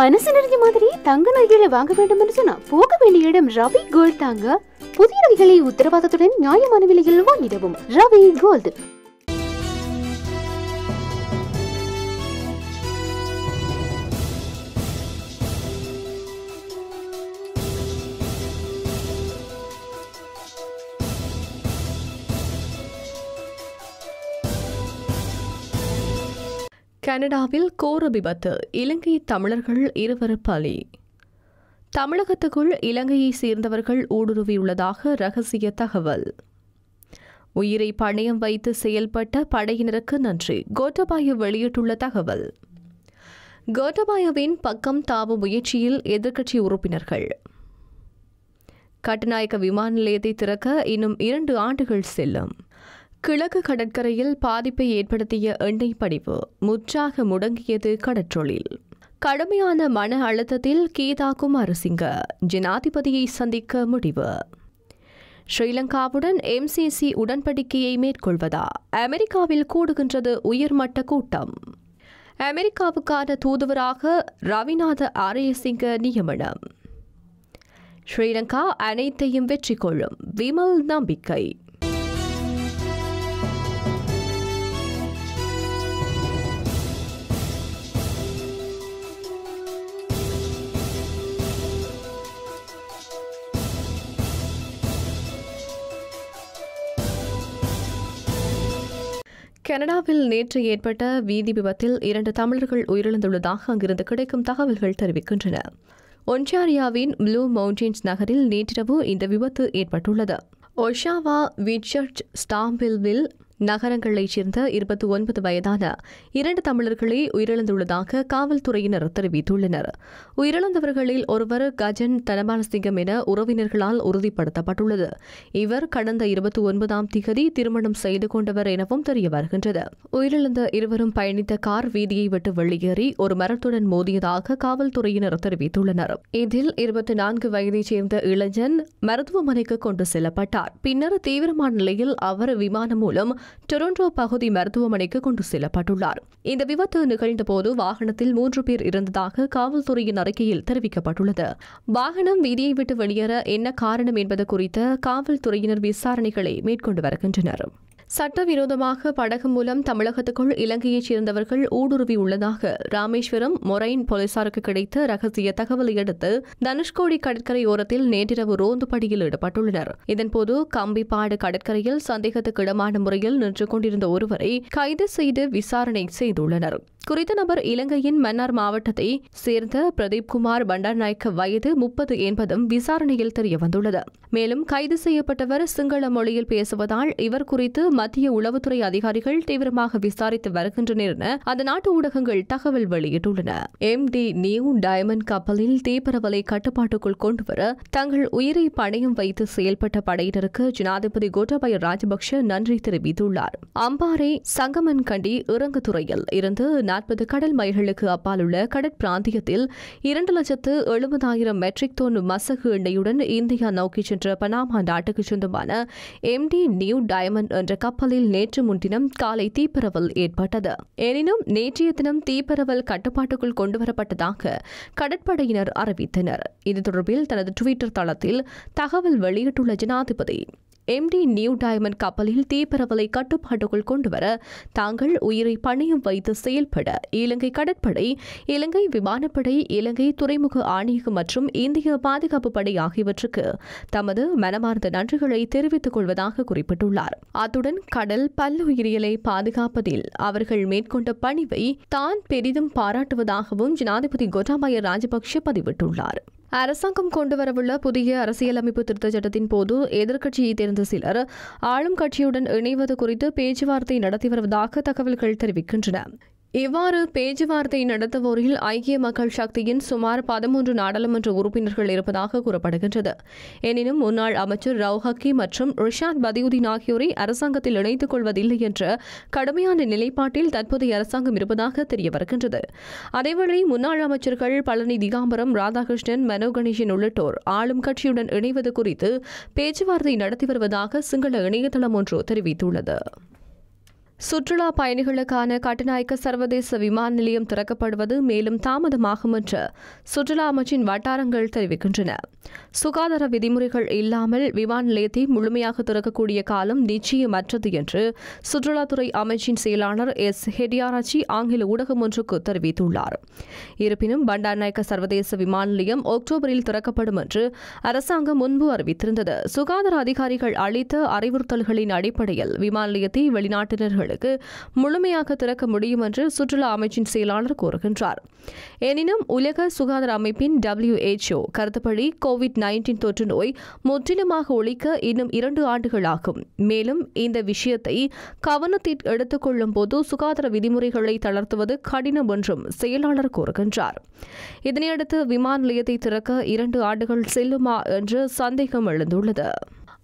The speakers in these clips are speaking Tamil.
மனசு நிறைஞ்ச மாதிரி தங்க நகைகளை வாங்க வேண்டும் என்று சொன்னா போக வேண்டிய இடம் ரவி கோல்ட் தாங்க. புதிய நகைகளை உத்தரவாதத்துடன் நியாயமான விலையில் வாங்கிடவும். ரவி கோல்ட் கனடாவில் கோர விபத்து. இலங்கை தமிழர்கள் இருவர் பலி தமிழகத்துக்குள் இலங்கையை சேர்ந்தவர்கள் ஊடுருவியுள்ளதாக ரகசிய தகவல். உயிரை பணயம் வைத்து செயல்பட்ட படையினருக்கு நன்றி. கோட்டபாய வெளியிட்டுள்ள தகவல். கோட்டபாயவின் பக்கம் தாவும் முயற்சியில் எதிர்க்கட்சி உறுப்பினர்கள். கட்டுநாயக்க விமான நிலையத்தை திறக்க இன்னும் இரண்டு ஆண்டுகள் செல்லும். கிழக்கு கடற்கரையில் பாதிப்பை ஏற்படுத்திய எண்ணெய் படிவு முற்றாக முடங்கியது கடற்றொழில். கடுமையான மன அழுத்தத்தில் கீதா குமாரசிங்க ஜனாதிபதியை சந்திக்க முடிவு. ஸ்ரீலங்காவுடன் எம்சிசி உடன்படிக்கையை மேற்கொள்வதா? அமெரிக்காவில் கூடுகின்றது உயர்மட்ட கூட்டம். அமெரிக்காவுக்கான தூதுவராக ரவிநாத ஆரியசிங்க நியமனம். ஸ்ரீலங்கா அனைத்தையும் வெற்றி கொள்ளும் விமல் நம்பிக்கை. கனடாவில் நேற்று ஏற்பட்ட வீதி விபத்தில் இரண்டு தமிழர்கள் உயிரிழந்துள்ளதாக அங்கிருந்து கிடைக்கும் தகவல்கள் தெரிவிக்கின்றன. ஒன்டாரியாவின் ப்ளூ மவுண்டன்ஸ் நகரில் நேற்றிரவு இந்த விபத்து ஏற்பட்டுள்ளது. ஒஷாவா விட்சர்ச் ஸ்டாம்பில்வில் நகரங்களைச் சேர்ந்த இருபத்தி ஒன்பது வயதான இரண்டு தமிழர்களே உயிரிழந்துள்ளதாக காவல்துறையினர் தெரிவித்துள்ளனர். உயிரிழந்தவர்களில் ஒருவர் கஜன் தனபாலசிங்கம் என உறவினர்களால் உறுதிப்படுத்தப்பட்டுள்ளது. இவர் கடந்த இருபத்தி ஒன்பதாம் திகதி திருமணம் செய்து கொண்டவர் எனவும் தெரிய வருகின்றது. உயிரிழந்த இருவரும் பயணித்த கார் வீதியை விட்டு வெளியேறி ஒரு மரத்துடன் மோதியதாக காவல்துறையினர் தெரிவித்துள்ளனர். இதில் இருபத்தி நான்கு வயதைச் சேர்ந்த இளைஞன் மருத்துவமனைக்கு கொண்டு செல்லப்பட்டார். பின்னர் தீவிரமான நிலையில் அவர் விமானம் மூலம் டொரண்டோ பகுதி மருத்துவமனைக்கு கொண்டு செல்லப்பட்டுள்ளார். இந்த விபத்து நிகழ்ந்தபோது வாகனத்தில் மூன்று பேர் இருந்ததாக காவல்துறையின் அறிக்கையில் தெரிவிக்கப்பட்டுள்ளது. வாகனம் வீதியை விட்டு வெளியேற என்ன காரணம் என்பது குறித்த காவல்துறையினர் விசாரணைகளை மேற்கொண்டு வருகின்றனர். சட்டவிரோதமாக படகு மூலம் தமிழகத்துக்குள் இலங்கையைச் சேர்ந்தவர்கள் ஊடுருவியுள்ளதாக ராமேஸ்வரம் மொரைன் போலீசாருக்கு கிடைத்த ரகசிய தகவலை அடுத்து தனுஷ்கோடி கடற்கரையோரத்தில் நேற்றிரவு ரோந்து பணியில் ஈடுபட்டுள்ளனர். இதன்போது கம்பிப்பாடு கடற்கரையில் சந்தேகத்துக்கிடமான முறையில் நின்று கொண்டிருந்த ஒருவரை கைது செய்து விசாரணை செய்துள்ளனர். குறித்த நபர் இலங்கையின் மன்னார் மாவட்டத்தை சேர்ந்த பிரதீப்குமார் பண்டாநாயக்க பண்டார்நாயக்க வயது முப்பது என்பதும் விசாரணையில் தெரியவந்துள்ளது. மேலும் கைது செய்யப்பட்டவர் சிங்கள மொழியில் பேசுவதால் இவர் குறித்து மத்திய உளவுத்துறை அதிகாரிகள் தீவிரமாக விசாரித்து வருகின்றனர் என அந்த நாட்டு ஊடகங்கள் தகவல் வெளியிட்டுள்ளன. எம் டி நியூ டயமண்ட் கப்பலில் தீப்பரவலை கட்டுப்பாட்டுக்குள் கொண்டுவர தங்கள் உயிரை பணயம் வைத்து செயல்பட்ட படையினருக்கு ஜனாதிபதி கோட்டாபய ராஜபக்ஷ நன்றி தெரிவித்துள்ளார். அம்பாறை சங்கமன்கண்டி இறங்குதுறையில் இருந்து நாற்பது கடல் மைல்களுக்கு அப்பால் உள்ள கடற்பிராந்தியத்தில் இரண்டு லட்சத்து எழுபதாயிரம் மெட்ரிக் டன் மசகு எண்ணெயுடன் இந்தியா நோக்கிச் சென்ற பனாமா நாட்டுக்கு சொந்தமான எம்டி நியூ டயமண்ட் என்ற கப்பலில் நேற்று முன்தினம் காலை தீப்பரவல் ஏற்பட்டது. எனினும் நேற்றைய தினம் தீப்பரவல் கட்டுப்பாட்டுக்குள் கொண்டுவரப்பட்டதாக கடற்படையினர் அறிவித்தனர். இது தொடர்பில் தனது டுவிட்டர் தளத்தில் தகவல் வெளியிட்டுள்ள ஜனாதிபதி எம்டி நியூ டயமண்ட் கப்பலில் தீப்பரவலை கட்டுப்பாட்டுக்குள் கொண்டுவர தாங்கள் உயிரை பணியம் வைத்து செயல்பட இலங்கை கடற்படை இலங்கை விமானப்படை இலங்கை துறைமுக ஆணையகம் மற்றும் இந்திய பாதுகாப்பு படை ஆகியவற்றுக்கு தமது மனமார்ந்த நன்றிகளை தெரிவித்துக் கொள்வதாக குறிப்பிட்டுள்ளார். அத்துடன் கடல் பல்லுயிரியலை பாதுகாப்பதில் அவர்கள் மேற்கொண்ட பணிவை தான் பெரிதும் பாராட்டுவதாகவும் ஜனாதிபதி கோட்டாபய ராஜபக்ஷ பதிவிட்டுள்ளார். அரசாங்கம் கொண்டுவரவுள்ள புதிய அரசியலமைப்பு திருத்தச் சட்டத்தின் போது எதிர்க்கட்சியைச் சேர்ந்த சிலர் ஆளும் கட்சியுடன் இணைவது குறித்து பேச்சுவார்த்தை நடத்தி வருவதாக தகவல்கள் தெரிவிக்கின்றன. இவ்வாறு பேச்சுவார்த்தை நடத்துவோரில் ஐக்கிய மக்கள் சக்தியின் சுமார் பதிமூன்று நாடாளுமன்ற உறுப்பினர்கள் இருப்பதாக கூறப்படுகின்றது. எனினும் முன்னாள் அமைச்சர் ரவுஹக்கி மற்றும் ரிஷாத் பதியுதீன் ஆகியோரை அரசாங்கத்தில் இணைத்துக் கொள்வதில்லை என்ற கடுமையான நிலைப்பாட்டில் தற்போதைய அரசாங்கம் இருப்பதாக தெரிய வருகின்றது அதேவேளை முன்னாள் அமைச்சர்கள் பழனி திகாம்பரம் ராதாகிருஷ்ணன் மனோ கணேசன் உள்ளிட்டோர் ஆளும் கட்சியுடன் இணைவது குறித்து பேச்சுவார்த்தை நடத்தி வருவதாக சிங்கள இணையதளம் ஒன்று தெரிவித்துள்ளது. சுற்றுலா பயணிகளுக்கான கட்டுநாயக்க சர்வதேச விமான நிலையம் திறக்கப்படுவது மேலும் தாமதமாகும் என்று சுற்றுலா அமைச்சின் வட்டாரங்கள் தெரிவிக்கின்றன. சுகாதார விதிமுறைகள் இல்லாமல் விமான நிலையத்தை முழுமையாக திறக்கக்கூடிய காலம் நிச்சயமற்றது என்று சுற்றுலாத்துறை அமைச்சின் செயலாளர் எஸ். ஹெடியாராச்சி ஆங்கில ஊடகம் ஒன்றுக்கு தெரிவித்துள்ளார். இருப்பினும் பண்டார்நாயக்க சர்வதேச விமான நிலையம் அக்டோபரில் திறக்கப்படும் என்று அரசாங்கம் முன்பு அறிவித்திருந்தது. சுகாதார அதிகாரிகள் அளித்த அறிவுறுத்தல்களின் அடிப்படையில் விமான நிலையத்தை வெளிநாட்டினர்கள் வெளிநாட்டினர்களுக்கு முழுமையாக திறக்க முடியும் என்று சுற்றுலா அமைச்சின் செயலாளர் கூறுகின்றார். எனினும் உலக சுகாதார அமைப்பின் டபிள்யூஎச்ஓ கருத்துப்படி கோவிட் நைன்டீன் தொற்று நோய் முற்றிலுமாக ஒழிக்க இன்னும் இரண்டு ஆண்டுகளாகும் மேலும் இந்த விஷயத்தை கவனத்தில் எடுத்துக்கொள்ளும் போது சுகாதார விதிமுறைகளை தளர்த்துவது கடினம் என்றும் செயலாளர் கூறுகின்றார். இதனையடுத்து விமான நிலையத்தை திறக்க இரண்டு ஆண்டுகள் செல்லுமா என்று சந்தேகம் எழுந்துள்ளது.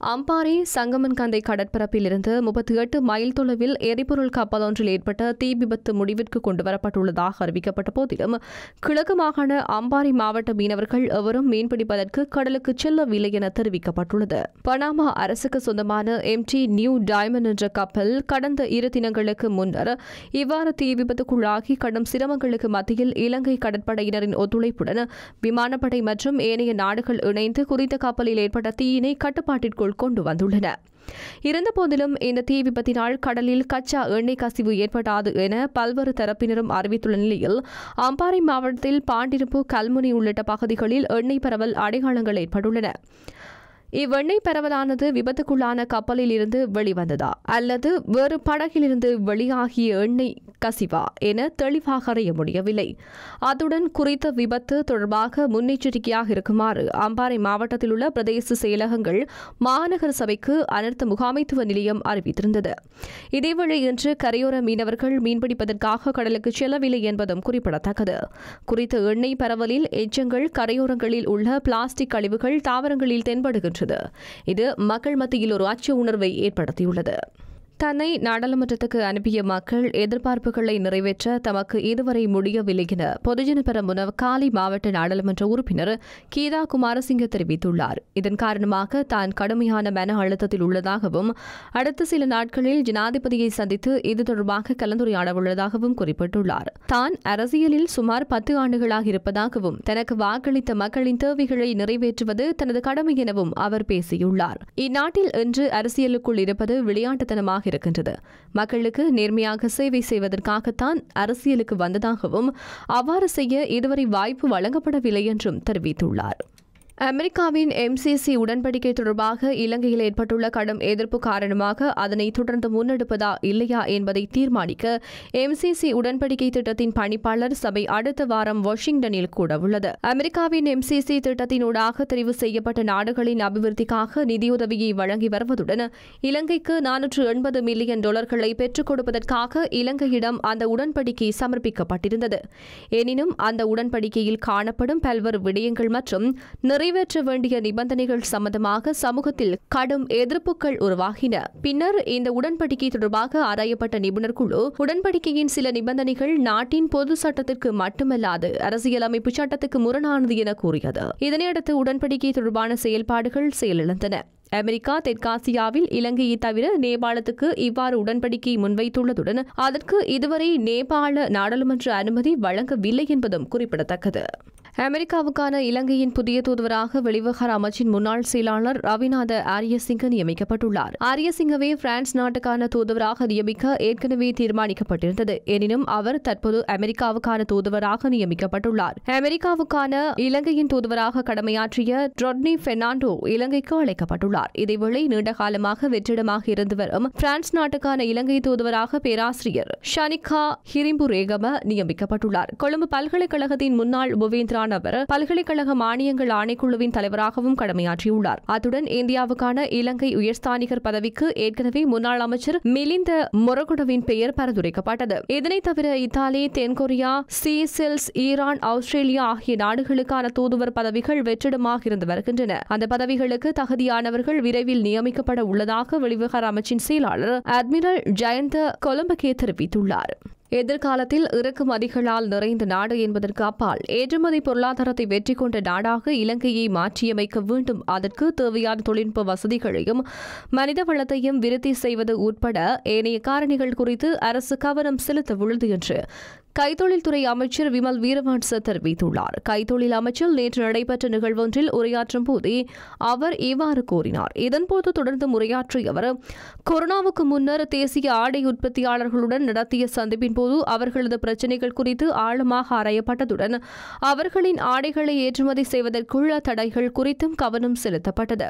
அம்பாறை சங்கமன்கந்தை கடற்பரப்பிலிருந்து முப்பத்தி எட்டு மைல் தொலைவில் எரிபொருள் கப்பல் ஒன்றில் ஏற்பட்ட தீ விபத்து முடிவிற்கு கொண்டுவரப்பட்டுள்ளதாக அறிவிக்கப்பட்ட போதிலும் கிழக்கு மாகாண அம்பாறை மாவட்ட மீனவர்கள் எவரும் மீன்பிடிப்பதற்கு கடலுக்கு செல்லவில்லை என தெரிவிக்கப்பட்டுள்ளது. பனாமா அரசுக்கு சொந்தமான எம்டி நியூ டைமண்ட் என்ற கப்பல் கடந்த இரு தினங்களுக்கு முன்னர் இவ்வாறு தீ விபத்துக்குள்ளாகி கடும் சிரமங்களுக்கு மத்தியில் இலங்கை கடற்படையினரின் ஒத்துழைப்புடன் விமானப்படை மற்றும் ஏனைய நாடுகள் இணைந்து குறித்த கப்பலில் ஏற்பட்ட தீயினை கட்டுப்பாட்டிற்குள் கொண்டு வந்துள்ளன. இருந்தபோதிலும் இந்த தீ விபத்தினால் கடலில் கச்சா எண்ணெய் கசிவு ஏற்படாது என பல்வேறு தரப்பினரும் அறிவித்துள்ள நிலையில் அம்பாறை மாவட்டத்தில் பாண்டிருப்பு கல்முனை உள்ளிட்ட பகுதிகளில் எண்ணெய் பரவல் அடையாளங்கள் ஏற்பட்டுள்ளன. இவ்வெண்ணெய் பரவலானது விபத்துக்குள்ளான கப்பலில் இருந்து வெளிவந்ததா? அல்லது வேறு படகிலிருந்து வெளியாகிய எண்ணெய் கசிவா என தெளிவாக அறிய முடியவில்லை. அத்துடன் குறித்த விபத்து தொடர்பாக முன்னெச்சரிக்கையாக இருக்குமாறு அம்பாறை மாவட்டத்தில் உள்ள பிரதேச செயலகங்கள் மாநகர சபைக்கு அனர்த்த முகாமைத்துவ நிலையம் அறிவித்திருந்தது. இதேவேளை இன்று கரையோர மீனவர்கள் மீன்பிடிப்பதற்காக கடலுக்கு செல்லவில்லை என்பதும் குறிப்பிடத்தக்கது. குறித்த எண்ணெய் பரவலில் எச்சங்கள் கரையோரங்களில் உள்ள பிளாஸ்டிக் கழிவுகள் தாவரங்களில் தென்படுகின்றன இது மக்கள் மத்தியில் ஒரு அச்ச உணர்வை ஏற்படுத்தியுள்ளது. தன்னை நாடாளுமன்றத்துக்கு அனுப்பிய மக்கள் எதிர்பார்ப்புகளை நிறைவேற்ற தமக்கு இதுவரை முடியவில்லை என பொதுஜன பெரமுன காலி மாவட்ட நாடாளுமன்ற உறுப்பினர் கீதா குமாரசிங்க தெரிவித்துள்ளார். இதன் காரணமாக தான் கடுமையான மன அழுத்தத்தில் உள்ளதாகவும் அடுத்த சில நாட்களில் ஜனாதிபதியை சந்தித்து இது தொடர்பாக கலந்துரையாட உள்ளதாகவும் குறிப்பிட்டுள்ளார். தான் அரசியலில் சுமார் பத்து ஆண்டுகளாக இருப்பதாகவும் தனக்கு வாக்களித்த மக்களின் தேவைகளை நிறைவேற்றுவது தனது கடமை எனவும் அவர் பேசியுள்ளார். இந்நாட்டில் இன்று அரசியலுக்குள் இருப்பது விளையாட்டுத்தனமாக இருக்கின்றது. மக்களுக்கு நேர்மையாக சேவை செய்வதற்காகத்தான் அரசியலுக்கு வந்ததாகவும் அவ்வாறு செய்ய இதுவரை வாய்ப்பு வழங்கப்படவில்லை என்றும் தெரிவித்துள்ளார். அமெரிக்காவின் எம்சிசி உடன்படிக்கை தொடர்பாக இலங்கையில் ஏற்பட்டுள்ள கடும் எதிர்ப்பு காரணமாக அதனை தொடர்ந்து முன்னெடுப்பதா இல்லையா என்பதை தீர்மானிக்க எம்சிசி உடன்படிக்கை திட்டத்தின் பணிப்பாளர் சபை அடுத்த வாரம் வாஷிங்டனில் கூடவுள்ளது. அமெரிக்காவின் எம்சிசி திட்டத்தினூடாக தெரிவு செய்யப்பட்ட நாடுகளின் அபிவிருத்திக்காக நிதியுதவியை வழங்கி வருவதுடன் இலங்கைக்கு நானூற்று எண்பது மில்லியன் டாலர்களை பெற்றுக் கொடுப்பதற்காக இலங்கையிடம் அந்த உடன்படிக்கை சமர்ப்பிக்கப்பட்டிருந்தது. எனினும் அந்த உடன்படிக்கையில் காணப்படும் பல்வேறு விடயங்கள் மற்றும் நிறைவேற்ற வேண்டிய நிபந்தனைகள் சம்பந்தமாக சமூகத்தில் கடும் எதிர்ப்புகள் உருவாகின. பின்னர் இந்த உடன்படிக்கை தொடர்பாக ஆராயப்பட்ட நிபுணர் குழு உடன்படிக்கையின் சில நிபந்தனைகள் நாட்டின் பொது சட்டத்திற்கு மட்டுமல்லாது அரசியலமைப்பு சட்டத்துக்கு முரணானது என கூறியது. இதனையடுத்து உடன்படிக்கை தொடர்பான செயல்பாடுகள் செயலிழந்தன. அமெரிக்கா தெற்காசியாவில் இலங்கையை தவிர நேபாளத்துக்கு இவ்வாறு உடன்படிக்கை முன்வைத்துள்ளதுடன் அதற்கு இதுவரை நேபாள நாடாளுமன்ற அனுமதி வழங்கவில்லை என்பதும் குறிப்பிடத்தக்கது. அமெரிக்காவுக்கான இலங்கையின் புதிய தூதுவராக வெளிவிவகார அமைச்சின் முன்னாள் செயலாளர் ரவிநாத ஆரியசிங்க நியமிக்கப்பட்டுள்ளார். ஆரியசிங்கவே பிரான்ஸ் நாட்டுக்கான தூதுவராக நியமிக்க ஏற்கனவே தீர்மானிக்கப்பட்டிருந்தது. எனினும் அவர் தற்போது அமெரிக்காவுக்கான தூதுவராக நியமிக்கப்பட்டுள்ளார். அமெரிக்காவுக்கான இலங்கையின் தூதுவராக கடமையாற்றிய ட்ரொட்னி பெர்னாண்டோ இலங்கைக்கு அழைக்கப்பட்டுள்ளார். இதேவேளை நீண்ட காலமாக வெற்றிடமாக இருந்து வரும் பிரான்ஸ் நாட்டுக்கான இலங்கை தூதுவராக பேராசிரியர் ஷனிகா ஹிரிம்பு ரேகம நியமிக்கப்பட்டுள்ளார். கொழும்பு பல்கலைக்கழகத்தின் முன்னாள் புவேந்திரா உபவேந்திரா அவர் பல்கலைக்கழக மானியங்கள் ஆணைக்குழுவின் தலைவராகவும் கடமையாற்றியுள்ளார். அத்துடன் இந்தியாவுக்கான இலங்கை உயர்ஸ்தானிகர் பதவிக்கு ஏற்கனவே முன்னாள் அமைச்சர் மிலிந்த மொரகுடவின் பெயர் பரிந்துரைக்கப்பட்டது. இதனைத் தவிர இத்தாலி தென்கொரியா சீசெல்ஸ் ஈரான் ஆஸ்திரேலியா ஆகிய நாடுகளுக்கான தூதுவர் பதவிகள் வெற்றிடமாக இருந்து வருகின்றன. அந்த பதவிகளுக்கு தகுதியானவர்கள் விரைவில் நியமிக்கப்பட உள்ளதாக வெளிவிவகார அமைச்சின் செயலாளர் அட்மிரல் ஜெயந்த கொலம்பகே தெரிவித்துள்ளார். எதிர்காலத்தில் இறக்குமதிகளால் நிறைந்த நாடு என்பதற்கு அப்பால் ஏற்றுமதி பொருளாதாரத்தை வெற்றி கொண்ட நாடாக இலங்கையை மாற்றியமைக்க வேண்டும். அதற்கு தேவையான தொழில்நுட்ப வசதிகளையும் மனித வளத்தையும் விருத்தி செய்வது உட்பட ஏனைய காரணிகள் குறித்து அரசு கவனம் செலுத்த உள்ளது என்று கைத்தொழில்துறை அமைச்சர் விமல் வீரவன்ச தெரிவித்துள்ளார். கைத்தொழில் அமைச்சில் நேற்று நடைபெற்ற நிகழ்வொன்றில் உரையாற்றும் போதே அவர் இவ்வாறு கூறினார். இதன்போது தொடர்ந்து உரையாற்றிய அவர் கொரோனாவுக்கு முன்னர் தேசிய ஆடை உற்பத்தியாளர்களுடன் நடத்திய சந்திப்பின் போது அவர்களது பிரச்சினைகள் குறித்து ஆழமாக ஆராயப்பட்டதுடன் அவர்களின் ஆடைகளை ஏற்றுமதி செய்வதற்குள்ள தடைகள் குறித்தும் கவனம் செலுத்தப்பட்டது.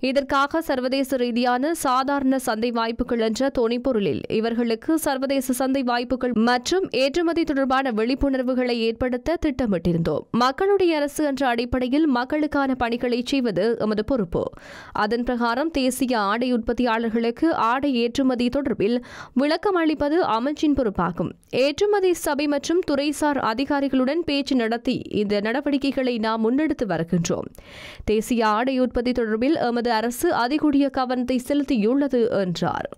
இதற்காக சர்வதேச ரீதியான சாதாரண சந்தை வாய்ப்புகள் என்ற தொனிப்பொருளில் இவர்களுக்கு சர்வதேச சந்தை வாய்ப்புகள் மற்றும் ஏற்றுமதி தொடர்பான விழிப்புணர்வுகளை ஏற்படுத்த திட்டமிட்டிருந்தோம். மக்களுடைய அரசு என்ற அடிப்படையில் மக்களுக்கான பணிகளை செய்வது எமது பொறுப்பு. அதன் பிரகாரம் தேசிய ஆடை உற்பத்தியாளர்களுக்கு ஆடை ஏற்றுமதி தொடர்பில் விளக்கம் அளிப்பது அமைச்சின் பொறுப்பாகும். ஏற்றுமதி சபை மற்றும் துறைசார் அதிகாரிகளுடன் பேச்சு நடத்தி இந்த நடவடிக்கைகளை நாம் முன்னெடுத்து வருகின்றோம். தேசிய ஆடை உற்பத்தி தொடர்பில் எமது அரசு அதிகூடிய கவனத்தை செலுத்தியுள்ளது என்றார்.